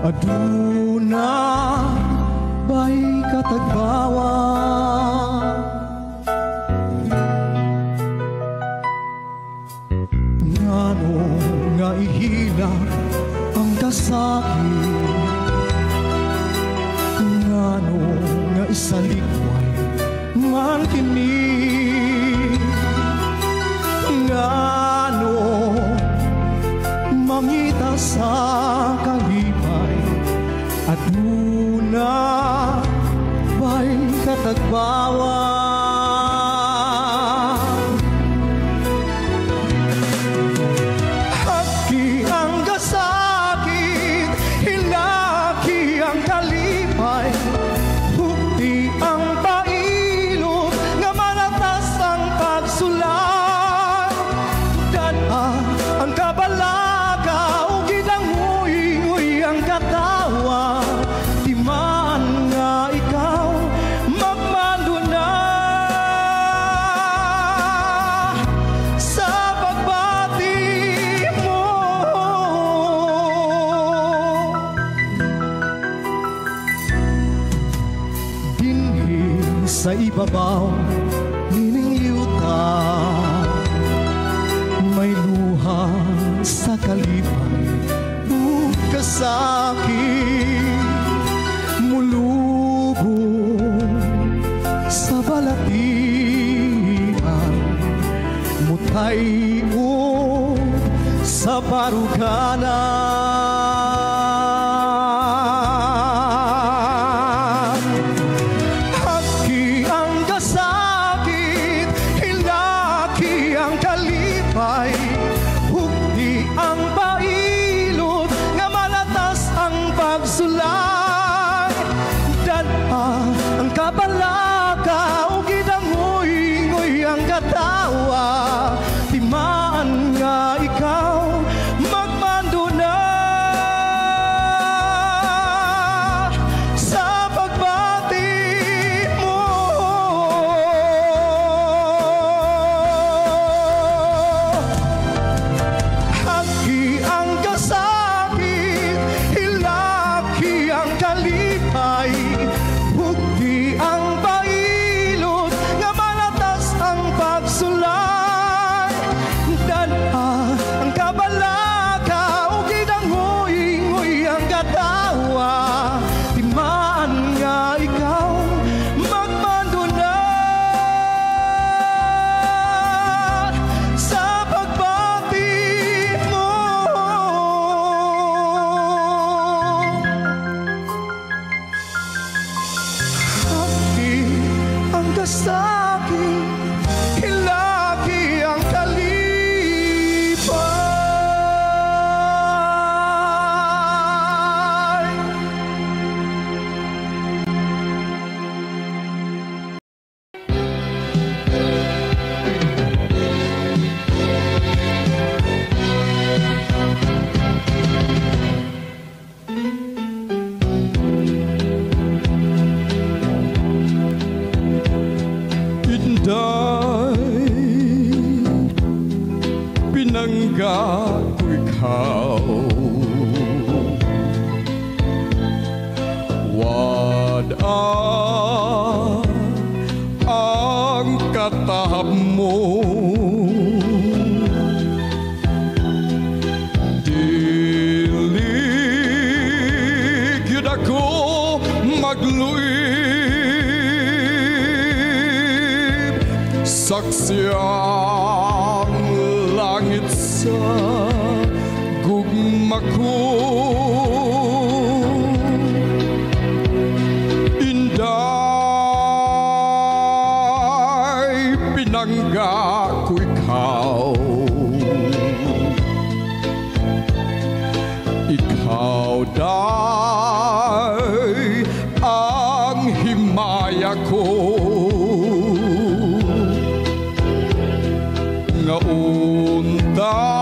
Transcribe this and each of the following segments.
Aduna ba'y katagbawa? Ngano nga ihila ang kasakit? Ngano nga isalikway man kini? Ngano mamita sa katagbawan ibabaw Hiling May luha sa kalipan Bukas sa akin. Mulubog sa balatian Mutay o sa barukana sag's. una unta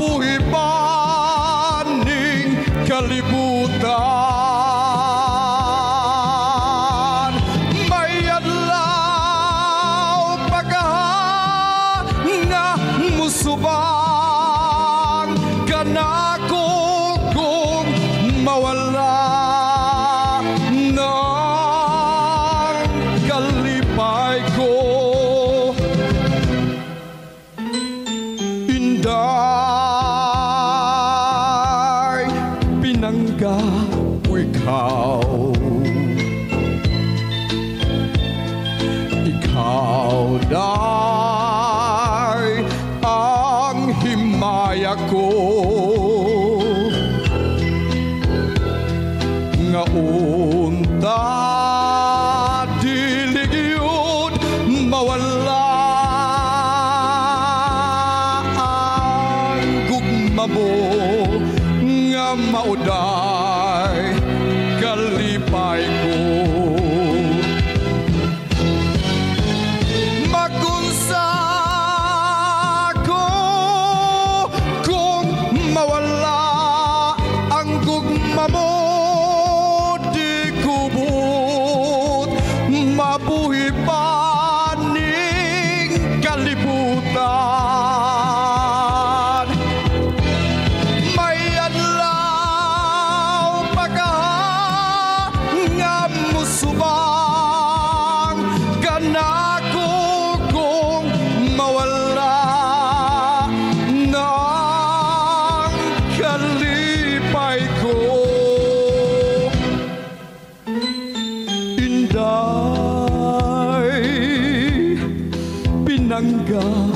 puhi panning kalibutan. call. He called. God.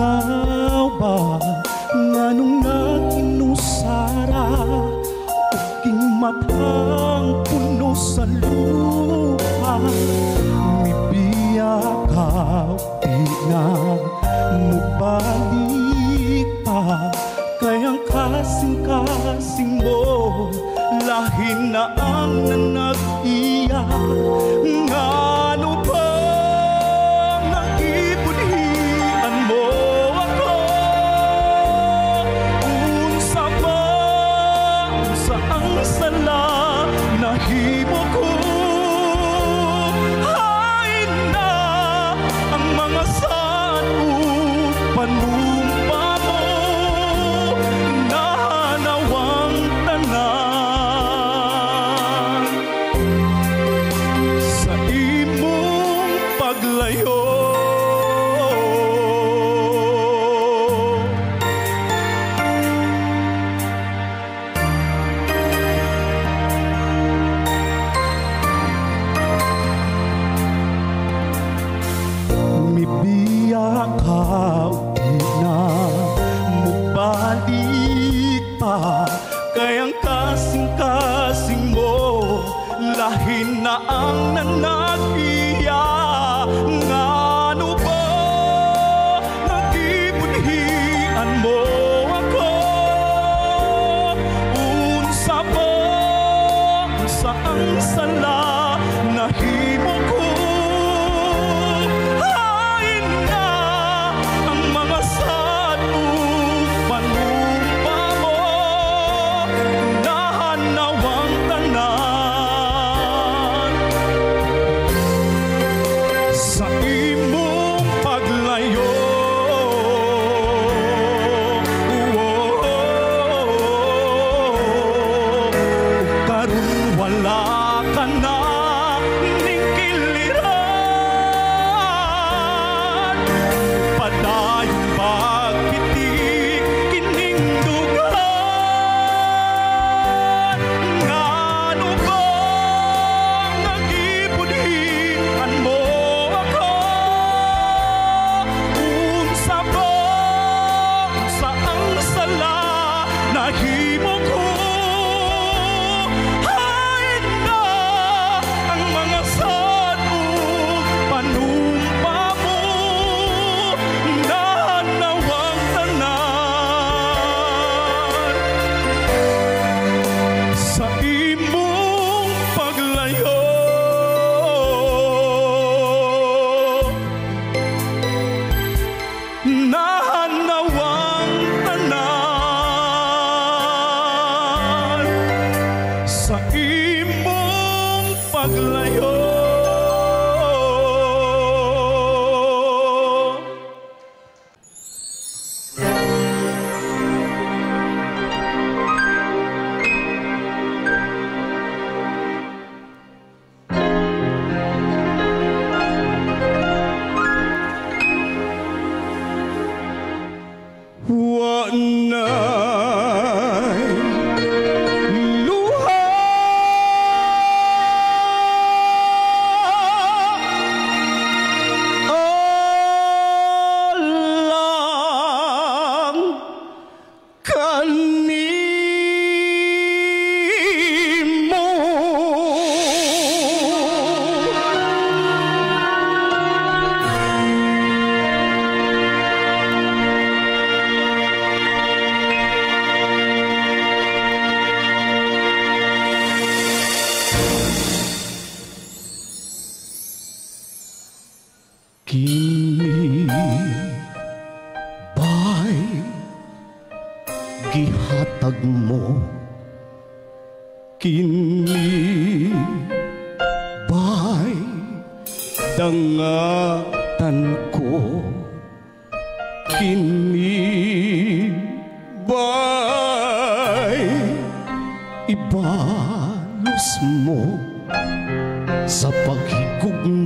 awa nga nung nakinusara? Uking matang puno sa lupa. Mibiya ka, tingnan mo balik pa Kayang kasing-kasing mo Lahi na ang nanag-iyak Oh,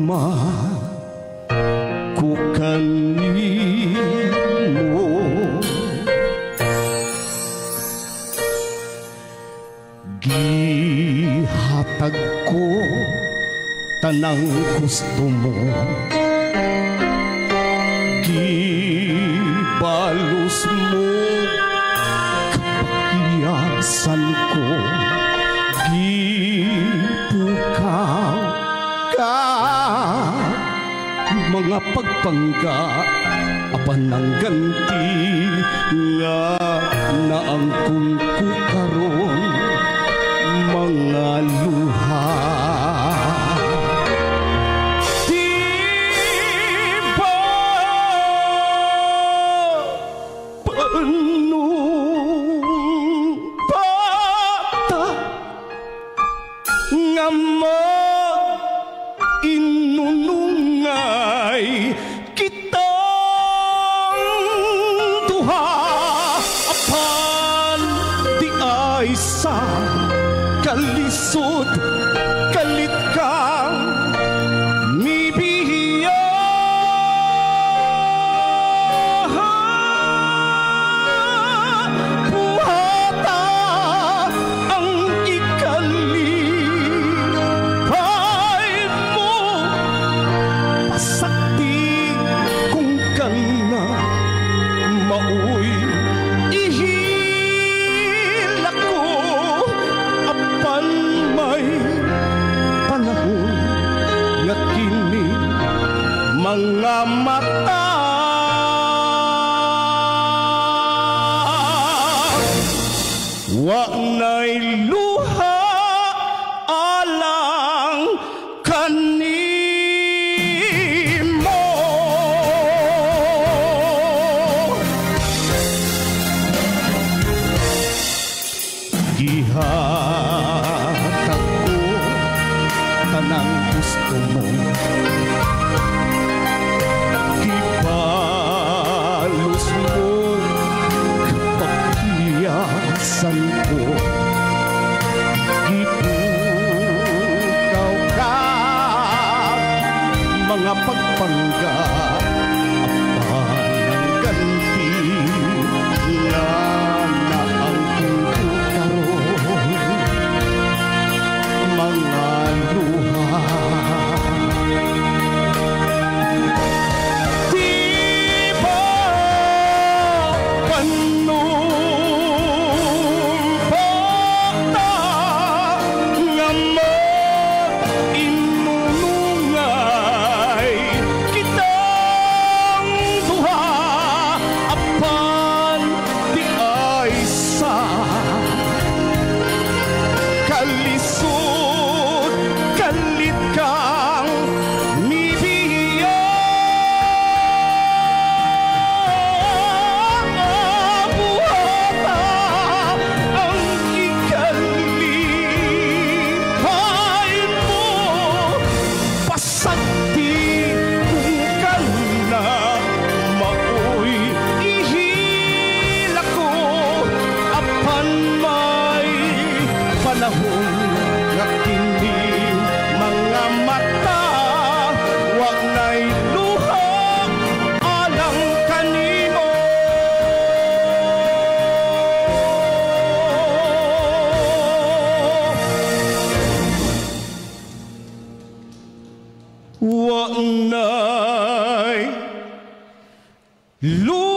mangkukanmu Gihatag ko tanang gusto mo nga pagpangga apan ang ganti nga naangkong ko karon mga lupa isa kalisod Lord.